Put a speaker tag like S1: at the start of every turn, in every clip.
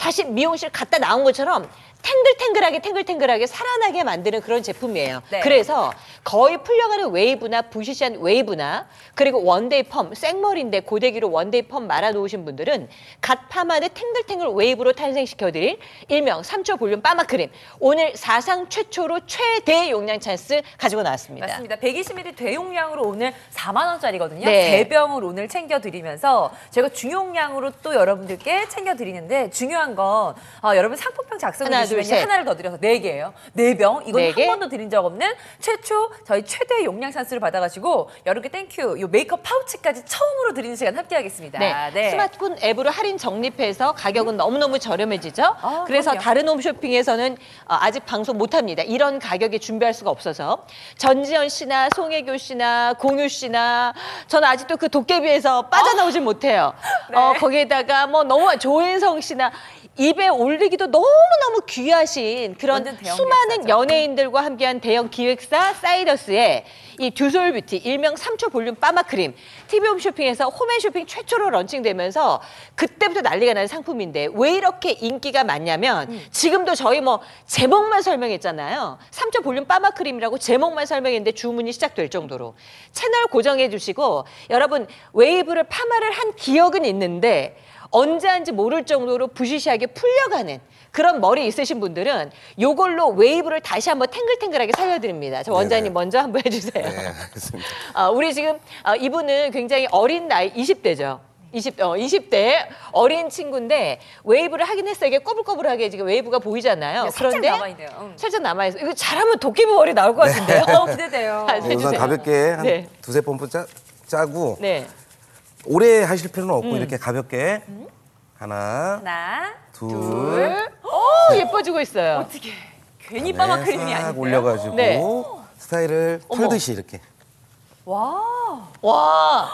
S1: 다시 미용실 갔다 나온 것처럼 탱글탱글하게 탱글탱글하게 살아나게 만드는 그런 제품이에요.
S2: 네.
S1: 그래서 거의 풀려가는 웨이브나 부시시한 웨이브나 그리고 one day perm 생머리인데 고데기로 one day perm 말아 놓으신 분들은 갓 파마한 듯 탱글탱글 웨이브로 탄생시켜드릴 일명 3초 볼륨 파마 크림 오늘 사상 최초로 최대 용량 찬스 가지고 나왔습니다.
S2: 맞습니다. 120ml 대용량으로 오늘 4만 원짜리거든요.
S1: 네.
S2: 세 병을 오늘 챙겨드리면서 제가 중용량으로 또 여러분들께 챙겨드리는데 중요한 건 어, 여러분 상품평 작성해
S1: 하나, 둘,
S2: 주시면
S1: 셋.
S2: 하나를 더 드려서 네 개예요. 네 병. 이건
S1: 네
S2: 한
S1: 개?
S2: 번도 드린 적 없는 최초 저희 최대 용량 찬스를 받아가지고 여러분께 thank you. 요 메이크업 파우치까지 처음으로 드리는 시간 함께하겠습니다.
S1: 네. 스마트폰 앱으로 할인 적립해서 가격은 너무너무 저렴해지죠.
S2: 아,
S1: 그래서
S2: 그럼요.
S1: 다른 홈쇼핑에서는 어, 아직 방송 못합니다. 이런 가격에 준비할 수가 없어서 전지현 씨나 송혜교 씨나 공유 씨나 저는 아직도 그 도깨비에서 빠져나오질 못해요.
S2: 네.
S1: 어, 거기에다가 뭐 너무 조인성 씨나 입에 올리기도 너무너무 귀하신 그런 수많은. 연예인들과 함께한 대형 기획사 사이더스의 이 듀솔 뷰티 일명 3초 볼륨 파마 크림 TV 홈 쇼핑에서 홈앤 쇼핑 최초로 launching되면서 그때부터 난리가 나는 상품인데 왜 이렇게 인기가 많냐면
S2: 음.
S1: 지금도 저희 뭐 제목만 설명했잖아요. 3초 볼륨 파마 크림이라고 제목만 설명했는데 주문이 시작될 정도로 채널 고정해 주시고 여러분 웨이브를 파마를 한 기억은 있는데 언제 한지 모를 정도로 부시시하게 풀려가는 그런 머리 있으신 분들은 요걸로 웨이브를 다시 한번 탱글탱글하게 살려드립니다. 저 원장님
S3: 네네.
S1: 먼저 한번 해주세요.
S3: 네, 알겠습니다.
S1: 아, 우리 지금 아, 이분은 굉장히 어린 나이 20대죠. 20, 어, 20대 어린 친구인데 웨이브를 하긴 했어요. 이게 꼬불꼬불하게 지금 웨이브가 보이잖아요.
S2: 네, 살짝
S1: 그런데
S2: 남아있네요. 응.
S1: 살짝 남아있어. 이거 잘하면 도깨비 머리 나올 것 같은데요.
S2: 어, 기대돼요.
S1: 아,
S3: 네, 우선. 가볍게 한
S1: 네.
S3: 두세 펌프 짜, 짜고
S1: 네.
S3: 오래 하실 필요는
S1: 음.
S3: 없고 이렇게 가볍게 하나,
S2: 하나,
S3: 둘,
S1: 둘. 오, 예뻐지고 있어요.
S2: 어떻게 괜히 빠마
S3: 네,
S2: 크림이
S3: 싹
S2: 아니고요.
S3: 올려가지고
S1: 네.
S3: 스타일을
S1: 어머.
S3: 털듯이 이렇게
S2: 와,
S1: 와.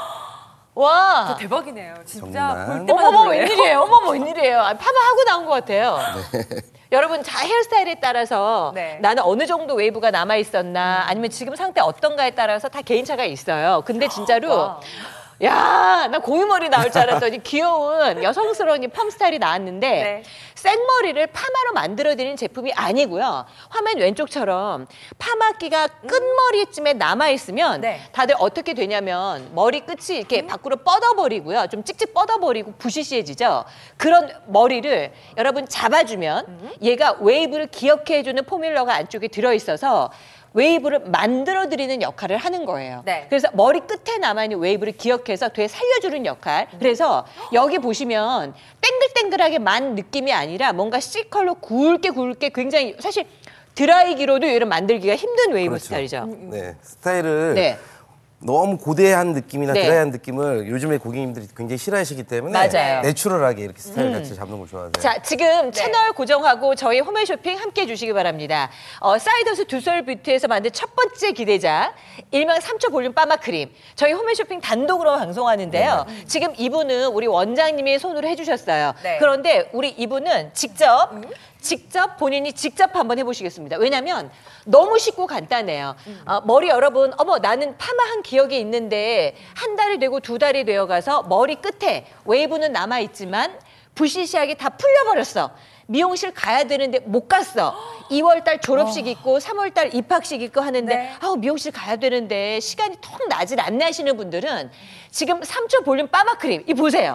S1: 와.
S2: 저 대박이네요. 진짜
S3: 정말.
S2: 볼 때마다
S1: 어머머
S2: 놀래요.
S1: 웬일이에요? 어머머 웬일이에요? 아, 파마 하고 나온 것 같아요. 여러분 자 헤어스타일에 따라서
S2: 네.
S1: 나는 어느 정도 웨이브가 남아 있었나 아니면 지금 상태 어떤가에 따라서 다 개인차가 있어요. 근데 진짜로
S2: 와.
S1: 야, 나 고유머리 나올 줄 알았더니 귀여운 여성스러운 이 펌 스타일이 나왔는데
S2: 네.
S1: 생머리를 파마로 만들어드리는 제품이 아니고요. 화면 왼쪽처럼 파마기가 끝머리쯤에 남아있으면
S2: 네.
S1: 다들 어떻게 되냐면 머리 끝이 이렇게 밖으로 뻗어버리고요. 좀 찍찍 뻗어버리고 부시시해지죠. 그런 머리를 여러분 잡아주면 얘가 웨이브를 기억해주는 formula가 안쪽에 들어있어서 웨이브를 만들어드리는 역할을 하는 거예요.
S2: 네.
S1: 그래서 머리 끝에 남아있는 웨이브를 기억해서 되게 살려주는 역할. 그래서 여기 보시면 땡글땡글하게 만 느낌이 아니라 뭔가 C컬로 굵게 굵게 굉장히 사실 드라이기로도 이런 만들기가 힘든 웨이브
S3: 그렇죠.
S1: 스타일이죠.
S3: 네, 스타일을
S1: 네.
S3: 너무 고대한 느낌이나
S1: 네.
S3: 드라이한 느낌을 요즘에 고객님들이 굉장히 싫어하시기 때문에
S1: 맞아요. 음.
S3: 내추럴하게 이렇게 스타일 같이 잡는 걸 좋아하세요.
S1: 자, 지금 채널 고정하고 저희 홈앤쇼핑 함께 해주시기 바랍니다. 어, 사이더스 듀솔 뷰티에서 만든 첫 번째 기대작, 일명 3초 볼륨 파마 크림. 저희 홈앤쇼핑 단독으로 방송하는데요. 지금 이분은 우리 원장님이 손으로 해주셨어요.
S2: 네.
S1: 그런데 우리 이분은 직접, 직접 본인이 직접 한번 해보시겠습니다. 왜냐면 너무 쉽고 간단해요. 어, 머리 여러분, 어머, 나는 파마한 기억이 있는데 한 달이 되고 두 달이 되어 가서 머리 끝에 웨이브는 남아 있지만 부시시하게 다 풀려버렸어. 미용실 가야 되는데 못 갔어. 2월달 졸업식 있고 3월달 입학식 있고 하는데
S2: 네.
S1: 아우 미용실 가야 되는데 시간이 통 나질 않네 하시는 분들은 지금 3초 볼륨 파마 크림 이 보세요.